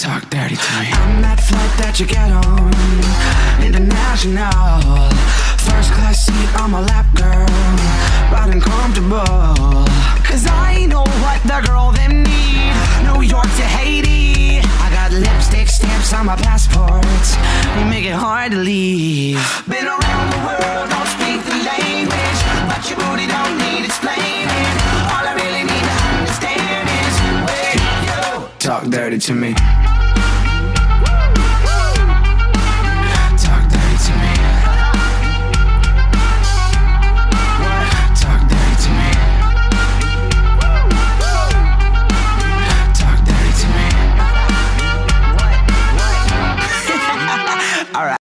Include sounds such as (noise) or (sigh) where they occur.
Talk dirty to me. I'm that flight that you get on International. First class seat on my lap, girl. Riding comfortable. Cause I know what the girl them need. New York to Haiti. I got lipstick stamps on my passport. We make it hard to leave. Been around dirty to me. Talk dirty to me. Talk dirty to me. Talk dirty to me. (laughs) All right.